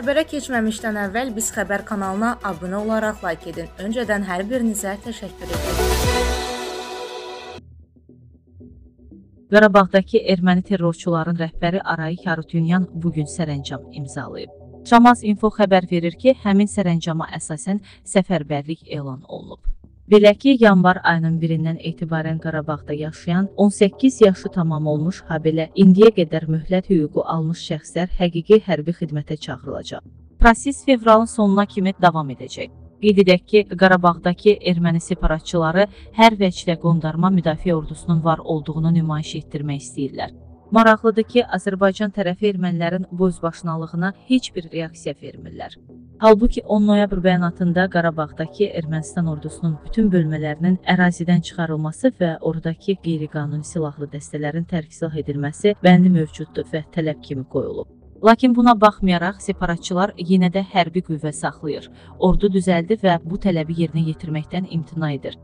Xəbərə keçməmişdən əvvəl biz xəbər kanalına abunə olaraq like edin. Öncədən hər birinizə təşəkkür edirəm. Qarabağdakı erməni terrorçuların rəhbəri Arayik Harutyunyan bu gün sərəncam imzalayıb. Şamaz Info xəbər verir ki, həmin sərəncama əsasən səfərbərlik elan olunub. Belə ki, yanvar ayının 1-dən etibarən Qarabağda yaşayan 18 yaşı tamam olmuş, habelə indiyə qədər möhlət hüququ almış şəxslər həqiqi hərbi xidmətə çağırılacaq. Proses fevralın sonuna kimi davam edəcək. Qeyd edək ki, Qarabağdakı erməni separatçıları hər vəclə qondarma müdafiə ordusunun var olduğunu nümayiş etdirmək istəyirlər. Maraqlıdır ki, Azərbaycan tərəfi ermənilərin bu özbaşınalığına heç bir reaksiya vermirlər. Halbuki 10 noyabr bəyanatında Qarabağdakı Ermənistan ordusunun bütün bölmələrinin ərazidən çıxarılması və oradakı qeyri-qanuni silahlı dəstələrin tərk edilməsi bəndi mövcuddur və tələb kimi qoyulub. Lakin buna baxmayaraq separatçılar yenə də hərbi qüvvə saxlayır, ordu düzəldi və bu tələbi yerinə yetirməkdən imtina edir.